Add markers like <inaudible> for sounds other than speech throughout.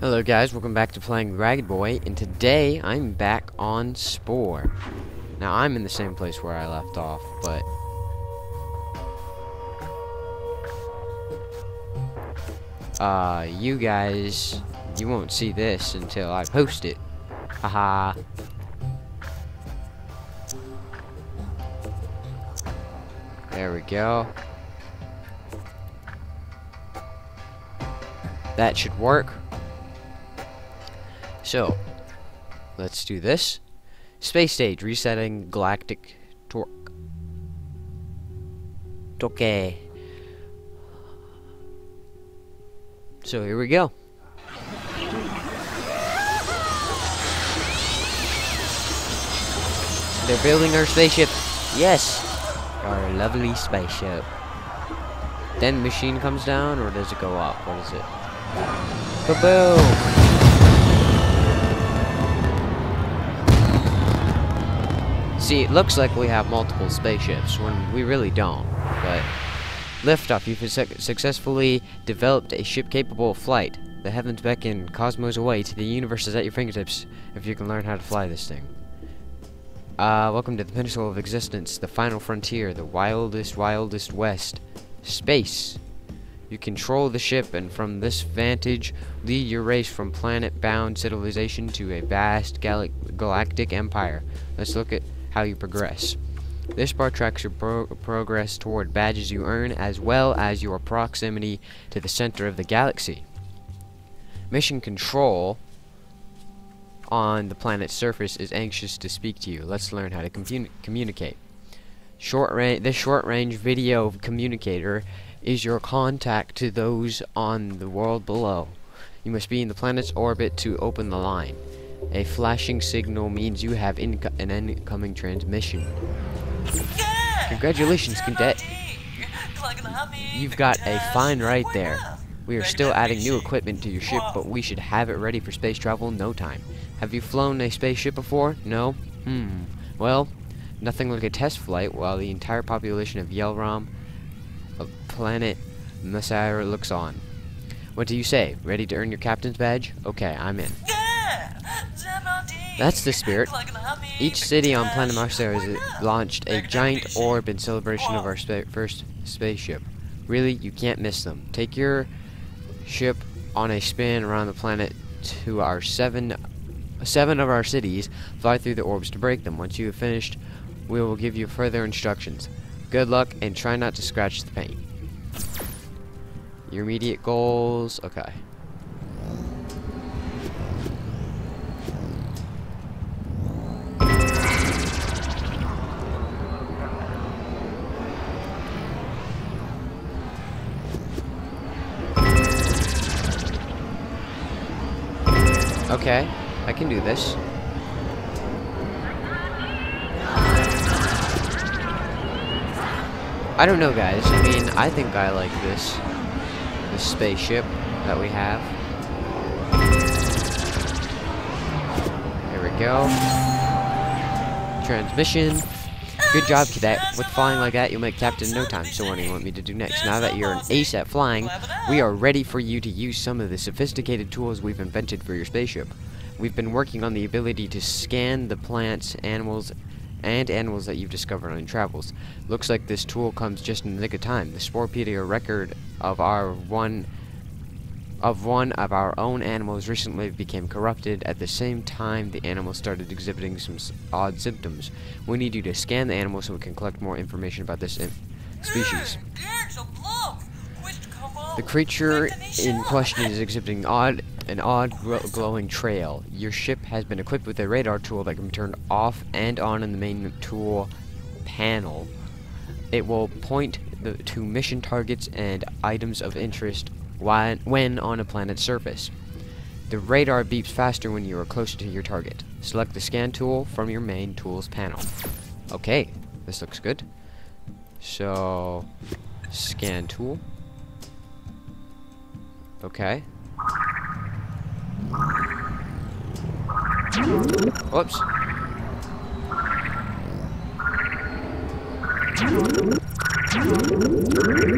Hello guys, welcome back to playing Ragged Boy, and today I'm back on Spore. Now I'm in the same place where I left off, but... Uh, you guys, you won't see this until I post it. Haha. There we go. That should work. So, let's do this. Space stage, resetting galactic torque. Okay. So here we go. They're building our spaceship. Yes! Our lovely spaceship. Then machine comes down, or does it go up? What is it? Kaboom! See, it looks like we have multiple spaceships when we really don't. But liftoff, you've su successfully developed a ship capable of flight. The heavens beckon cosmos away to the universe is at your fingertips if you can learn how to fly this thing. Uh, welcome to the pinnacle of existence, the final frontier, the wildest, wildest west. Space. You control the ship, and from this vantage, lead your race from planet-bound civilization to a vast gal galactic empire. Let's look at how you progress. This bar tracks your pro progress toward badges you earn as well as your proximity to the center of the galaxy. Mission Control on the planet's surface is anxious to speak to you. Let's learn how to communicate. Short range this short range video communicator is your contact to those on the world below. You must be in the planet's orbit to open the line. A flashing signal means you have an incoming transmission. Congratulations, cadet. You've got a fine right there. We are still adding new equipment to your ship, but we should have it ready for space travel in no time. Have you flown a spaceship before? No? Hmm. Well, nothing like a test flight while the entire population of Yelram, of planet Messiah looks on. What do you say? Ready to earn your captain's badge? Okay, I'm in. That's the spirit. Each city on planet Mars has launched a giant orb in celebration of our spa first spaceship. Really, you can't miss them. Take your ship on a spin around the planet to our seven seven of our cities. Fly through the orbs to break them. Once you have finished, we will give you further instructions. Good luck and try not to scratch the paint. Your immediate goals. Okay. Okay, I can do this. I don't know, guys. I mean, I think I like this. This spaceship that we have. There we go. Transmission. Good job, cadet. With flying like that, you'll make captain in no time. So what do you want me to do next? Now that you're an ace at flying, we are ready for you to use some of the sophisticated tools we've invented for your spaceship. We've been working on the ability to scan the plants, animals, and animals that you've discovered on your travels. Looks like this tool comes just in the nick of time. The Sporepedia record of our one of one of our own animals recently became corrupted. At the same time, the animal started exhibiting some odd symptoms. We need you to scan the animal so we can collect more information about this uh, species. The creature in question is exhibiting odd, an odd glowing trail. Your ship has been equipped with a radar tool that can be turned off and on in the main tool panel. It will point the, to mission targets and items of interest when on a planet's surface. The radar beeps faster when you are closer to your target. Select the scan tool from your main tools panel. Okay, this looks good. So, scan tool. Okay. Whoops.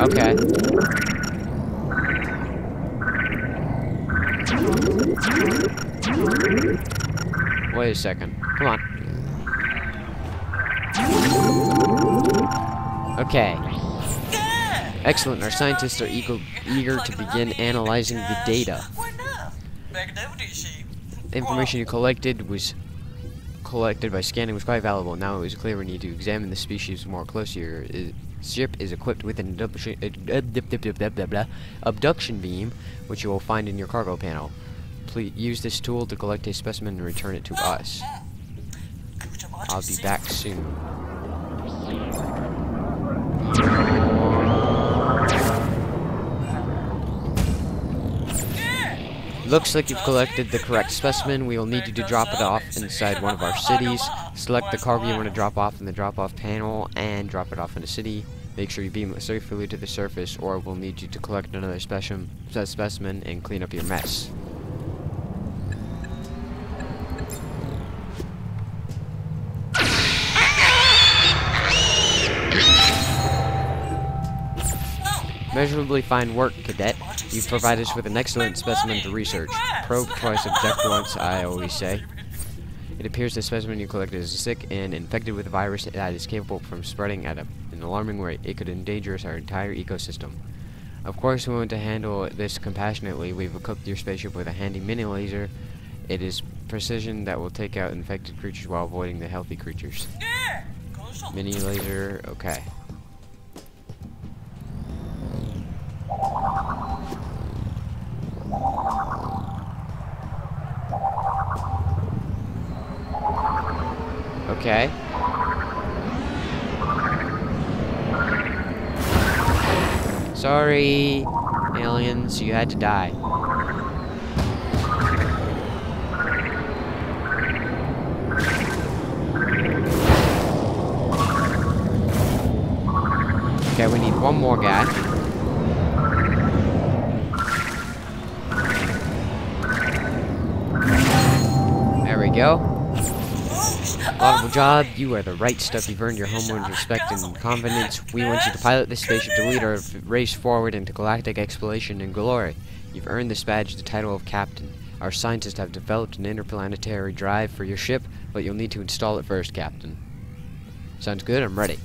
Okay. Wait a second. Come on. Okay. Excellent. Our scientists are eager, eager to begin analyzing the data. The information you collected was collected by scanning was quite valuable. Now it was clear we need to examine the species more closely. Your uh, ship is equipped with an abduction beam, which you will find in your cargo panel. Use this tool to collect a specimen and return it to us. I'll be back soon. Looks like you've collected the correct specimen. We will need you to drop it off inside one of our cities. Select the cargo you want to drop off in the drop-off panel and drop it off in the city. Make sure you beam it safely to the surface or we'll need you to collect another specimen and clean up your mess. Measurably fine work, Cadet. You've provided us with an excellent specimen to research. Probe twice, object once, I always say. It appears the specimen you collected is sick and infected with a virus that is capable from spreading at a, an alarming rate. It could endanger our entire ecosystem. Of course, we want to handle this compassionately. We've equipped your spaceship with a handy mini laser. It is precision that will take out infected creatures while avoiding the healthy creatures. Mini laser, okay. Okay. Sorry, aliens, you had to die. Okay, we need one more guy. There we go. Job. You are the right stuff. You've earned your homeowner's respect and confidence. <laughs> We want you to pilot this spaceship to lead our race forward into galactic exploration and glory. You've earned this badge the title of captain. Our scientists have developed an interplanetary drive for your ship, but you'll need to install it first, Captain. Sounds good. I'm ready.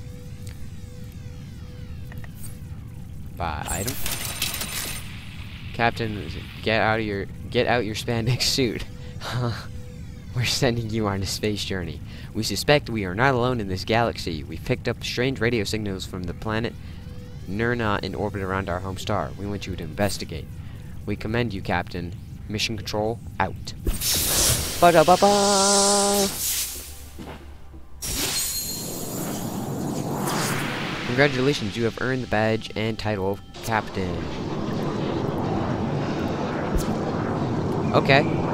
Buy item. Captain, get out of your get out your spandex <laughs> suit. <laughs> We're sending you on a space journey. We suspect we are not alone in this galaxy. We've picked up strange radio signals from the planet Nirna in orbit around our home star. We want you to investigate. We commend you, Captain. Mission Control, out. Ba -da -ba -ba! Congratulations, you have earned the badge and title of Captain. Okay.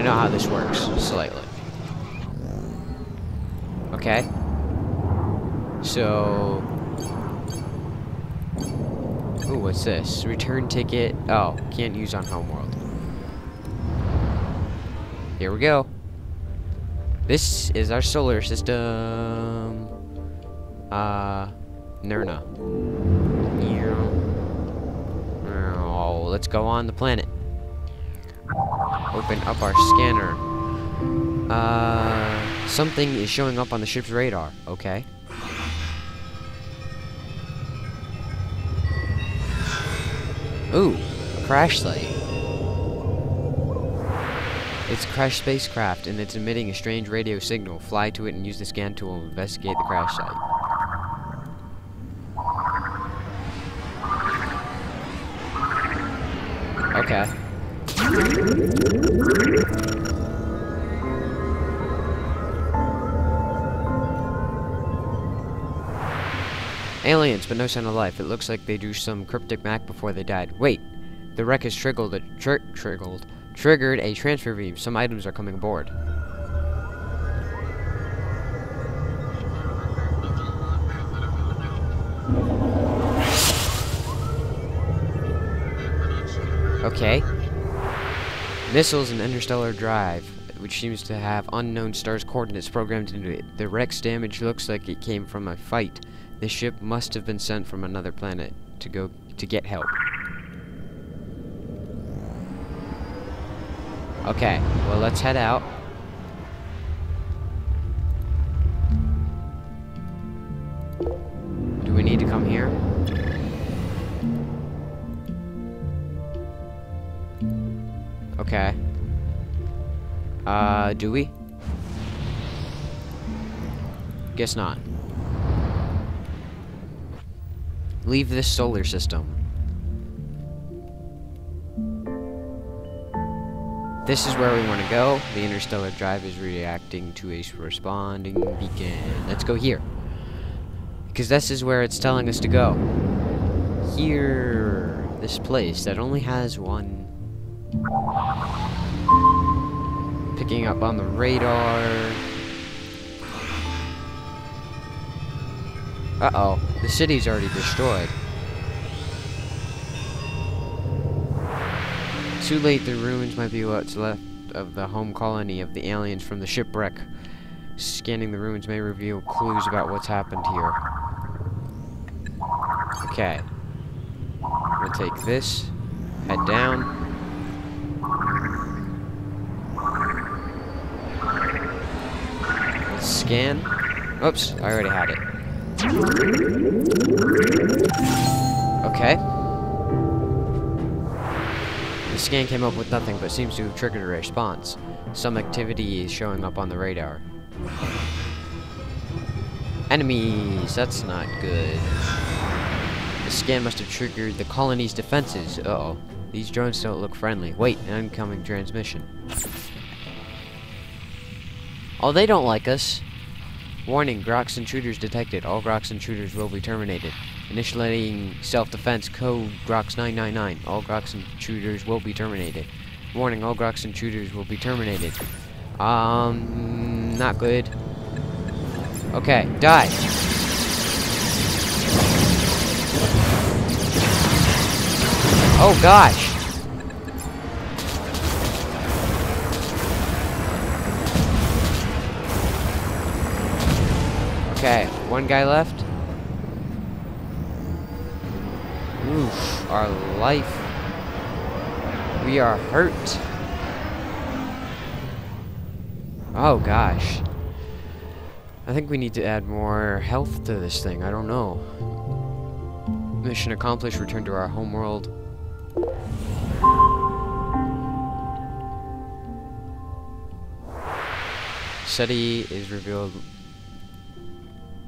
I know how this works, slightly. Okay. So... Ooh, what's this? Return ticket. Oh, can't use on Homeworld. Here we go. This is our solar system. Uh, Nerna. Oh, let's go on the planet open up our scanner. Uh, something is showing up on the ship's radar. Okay. Ooh, a crash site. It's a crashed spacecraft, and it's emitting a strange radio signal. Fly to it and use the scan tool to investigate the crash site. Okay. Aliens, but no sign of life. It looks like they drew some cryptic map before they died. Wait, the wreck has triggered a tri triggered triggered a transfer beam. Some items are coming aboard. Okay. Missiles and interstellar drive, which seems to have unknown stars coordinates programmed into it. The wreck's damage looks like it came from a fight. This ship must have been sent from another planet to go to get help. Okay, well let's head out. Do we need to come here? Okay. Uh, do we? Guess not. Leave this solar system. This is where we want to go. The interstellar drive is reacting to a responding beacon. Let's go here. Because this is where it's telling us to go. Here. This place that only has one. Picking up on the radar. Uh-oh. The city's already destroyed. Too late, the ruins might be what's left of the home colony of the aliens from the shipwreck. Scanning the ruins may reveal clues about what's happened here. Okay. We'll take this, head down. Scan. Oops, I already had it. Okay. The scan came up with nothing, but seems to have triggered a response. Some activity is showing up on the radar. Enemies! That's not good. The scan must have triggered the colony's defenses. Uh oh These drones don't look friendly. Wait, an incoming transmission. Oh, they don't like us. Warning, Grox intruders detected. All Grox intruders will be terminated. Initiating self-defense code Grox 999. All Grox intruders will be terminated. Warning, all Grox intruders will be terminated. Um, not good. Okay, die. Oh gosh. One guy left. Oof, our life. We are hurt. Oh gosh. I think we need to add more health to this thing. I don't know. Mission accomplished. Return to our homeworld. SETI is revealed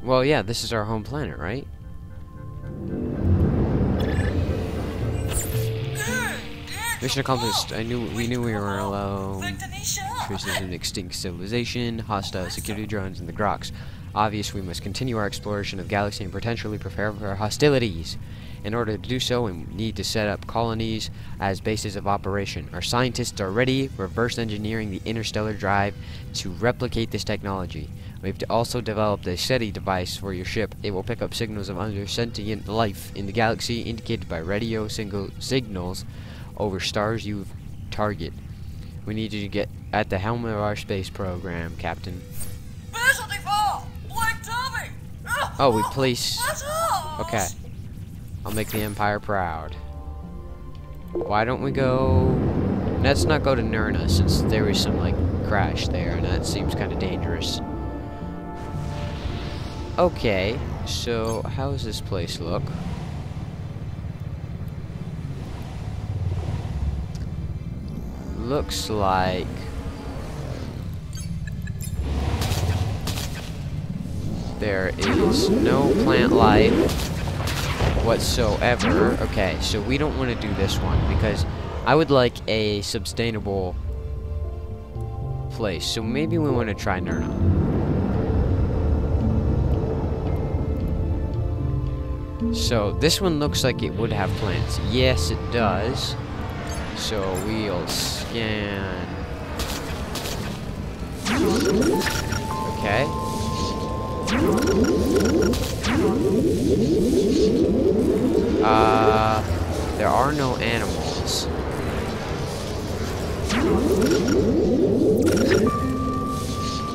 well, yeah, this is our home planet, right? Mission accomplished. I knew we knew we were alone. Traces an extinct civilization, hostile security drones, and the Grox. Obvious, we must continue our exploration of galaxy and potentially prepare for hostilities. In order to do so, we need to set up colonies as bases of operation. Our scientists are ready, reverse engineering the interstellar drive to replicate this technology. We've also developed a SETI device for your ship. It will pick up signals of other sentient life in the galaxy indicated by radio single signals over stars you target. We need you to get at the helm of our space program, Captain. Oh, we place... Okay. I'll make the Empire proud. Why don't we go... Let's not go to Nurna, since there was some, like, crash there, and that seems kind of dangerous. Okay, so how does this place look? Looks like... There is no plant life whatsoever. Okay, so we don't want to do this one because I would like a sustainable place. So maybe we want to try Nurna. So this one looks like it would have plants. Yes, it does. So we'll scan. Okay. Uh, there are no animals.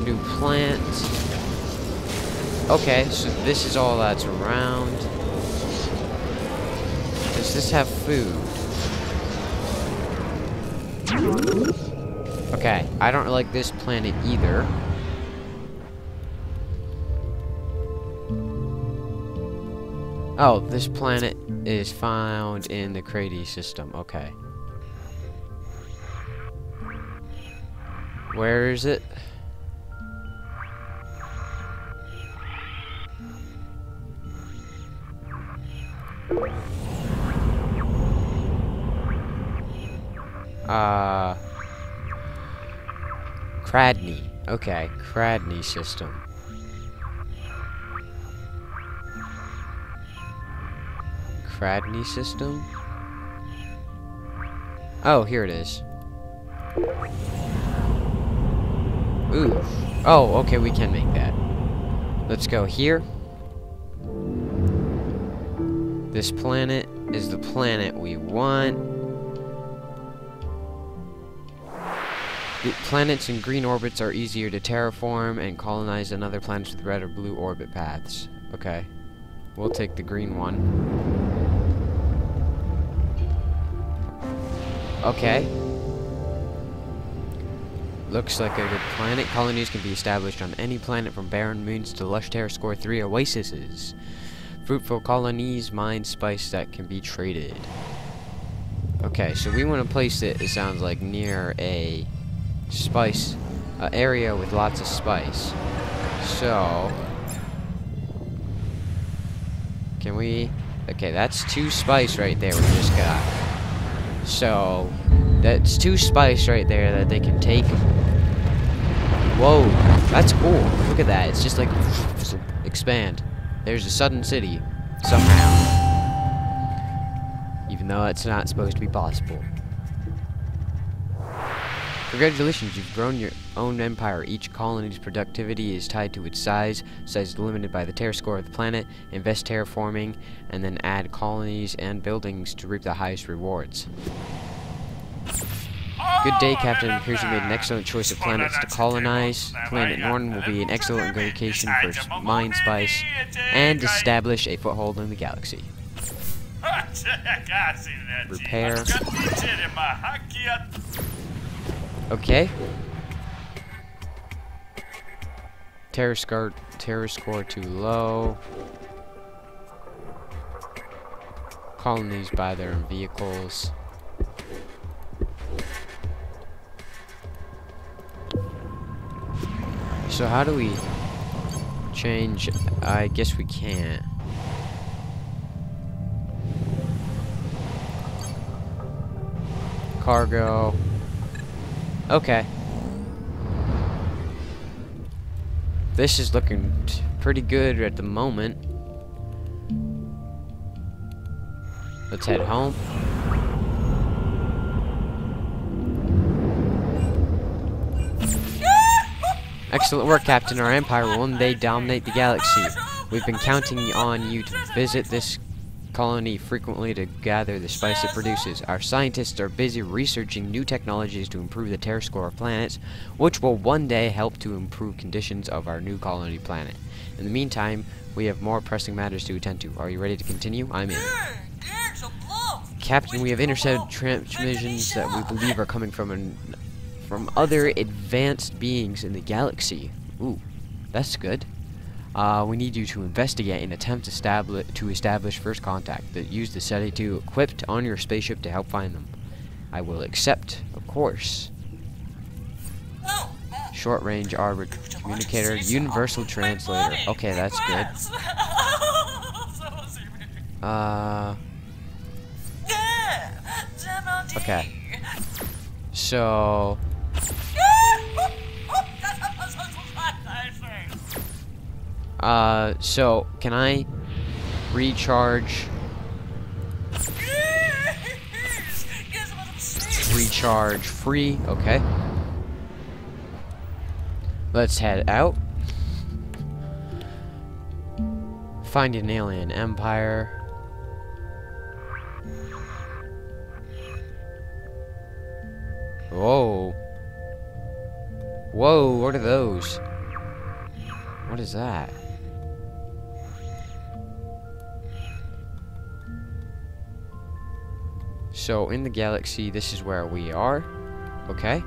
New plants. Okay, so this is all that's around. Does this have food? Okay, I don't like this planet either. Oh, this planet is found in the Crady system. Okay. Where is it? Uh... Cradney. Okay, Cradney system. Cradney system? Oh, here it is. Ooh. Oh, okay, we can make that. Let's go here. This planet is the planet we want. The planets in green orbits are easier to terraform and colonize than other planets with red or blue orbit paths. Okay. We'll take the green one. Okay. Looks like a good planet. Colonies can be established on any planet from barren moons to lush terra score 3 oases. Fruitful colonies mine spice that can be traded. Okay, so we want to place it, it sounds like, near a spice uh, area with lots of spice. So, can we... Okay, that's two spice right there we just got. So, that's two spice right there that they can take. Whoa, that's cool. Look at that. It's just like expand. There's a sudden city somehow. Even though it's not supposed to be possible. Congratulations, you've grown your own empire. Each colony's productivity is tied to its size. Size is limited by the terra score of the planet. Invest terraforming, and then add colonies and buildings to reap the highest rewards. Good day, Captain. It appears you made an excellent choice of planets to colonize. Planet Norton will be an excellent location for mine spice and establish a foothold in the galaxy. <laughs> Repair. Okay. Terra score, terra score too low. Colonies by their own vehicles. So how do we change? I guess we can't. Cargo. Okay. This is looking pretty good at the moment. Let's head home. Excellent work, Captain. Our empire will one day dominate the galaxy. We've been counting on you to visit this colony frequently to gather the spice it produces. Our scientists are busy researching new technologies to improve the terra score of planets, which will one day help to improve conditions of our new colony planet. In the meantime, we have more pressing matters to attend to. Are you ready to continue? I'm in. Captain, we have intercepted transmissions that we believe are coming from an, from other advanced beings in the galaxy. Ooh, that's good. Uh, we need you to investigate and attempt to establish, to establish first contact. That use the SETI-2 equipped on your spaceship to help find them. I will accept, of course. Short range arbor communicator, universal translator. Okay, that's good. Uh. Okay. So. Uh, so, can I recharge... Recharge free, okay. Let's head out. Find an alien empire. Whoa. Whoa, what are those? What is that? so in the galaxy, this is where we are. Okay.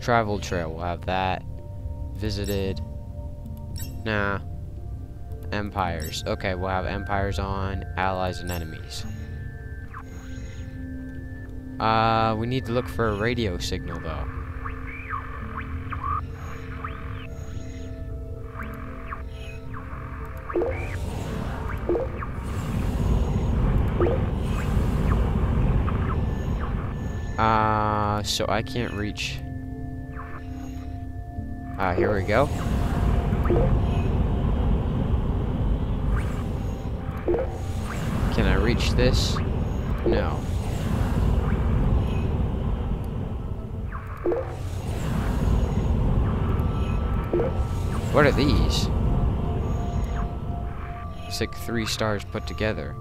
Travel trail, we'll have that. Visited. Nah. Empires. Okay, we'll have empires on, allies and enemies. Uh, we need to look for a radio signal, though. So I can't reach... Ah, here we go. Can I reach this? No. What are these? It's like three stars put together.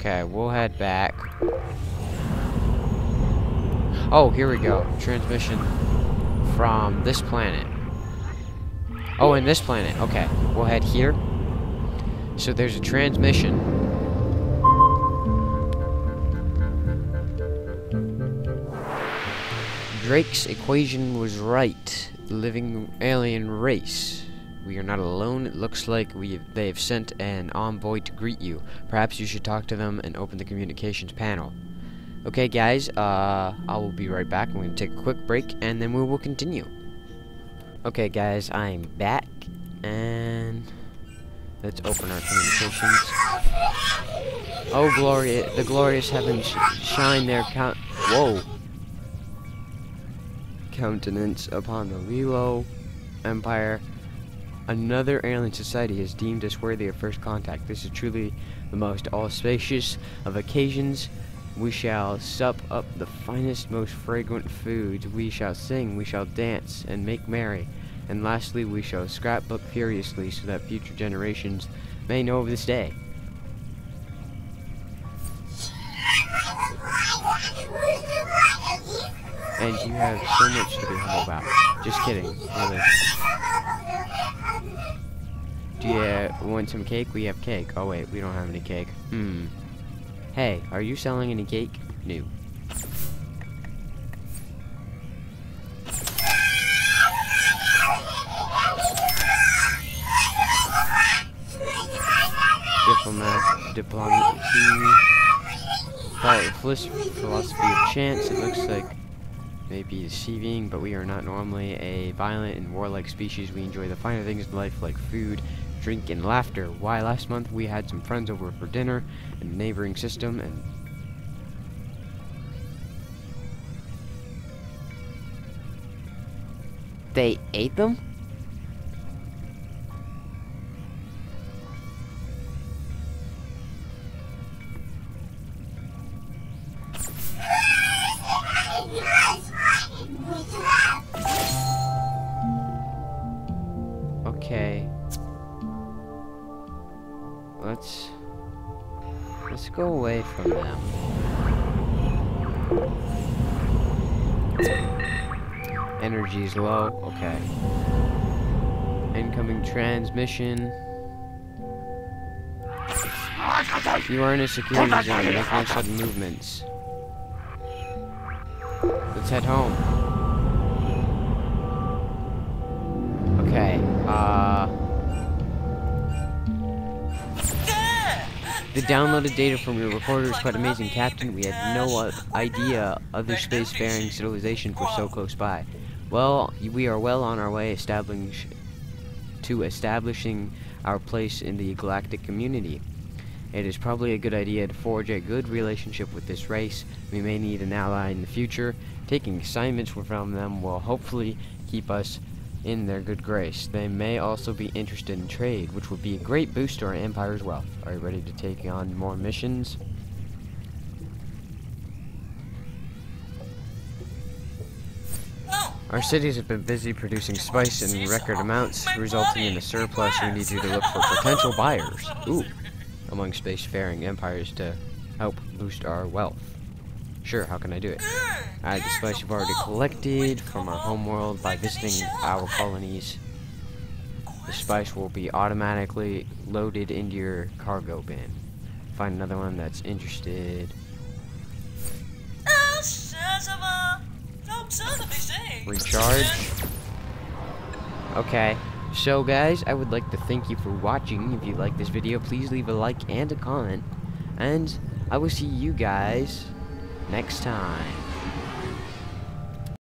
Okay, we'll head back. Oh, here we go. Transmission from this planet. Oh, in this planet. Okay, we'll head here. So there's a transmission. Drake's equation was right. The living alien race we are not alone. It looks like we they have sent an envoy to greet you. Perhaps you should talk to them and open the communications panel. Okay, guys, uh, I will be right back. I'm going to take a quick break, and then we will continue. Okay, guys, I'm back, and let's open our communications. Oh, glory! The glorious heavens shine their count. Whoa! Countenance upon the Lilo Empire Another alien society has deemed us worthy of first contact. This is truly the most auspicious of occasions. We shall sup up the finest, most fragrant foods. We shall sing, we shall dance, and make merry. And lastly, we shall scrapbook furiously so that future generations may know of this day. And you have so much to be humble about. Just kidding, really. Do you want some cake? We have cake. Oh wait, we don't have any cake. Hmm. Hey, are you selling any cake? No. Diplomat, diplomacy, philosophy of chance. It looks like may be deceiving, but we are not normally a violent and warlike species. We enjoy the finer things in life like food, drink, and laughter. Why, last month we had some friends over for dinner in a neighboring system, and they ate them? From them. Energy's low. Okay. Incoming transmission. You are in a security zone. Make no sudden movements. Let's head home. Okay. Uh. The downloaded data from your recorder is quite amazing, Captain. We had no idea other spacefaring civilizations were so close by. Well, we are well on our way establishing to establishing our place in the galactic community. It is probably a good idea to forge a good relationship with this race. We may need an ally in the future. Taking assignments from them will hopefully keep us in their good grace. They may also be interested in trade, which would be a great boost to our empire's wealth. Are you ready to take on more missions? Our cities have been busy producing spice in record amounts, resulting in a surplus. We need you to look for potential buyers. Ooh, among spacefaring empires to help boost our wealth. Sure, how can I do it? The spice you've already collected from our homeworld by visiting our colonies. The spice will be automatically loaded into your cargo bin. Find another one that's interested. Recharge. Okay. So guys, I would like to thank you for watching. If you like this video, please leave a like and a comment. And I will see you guys next time.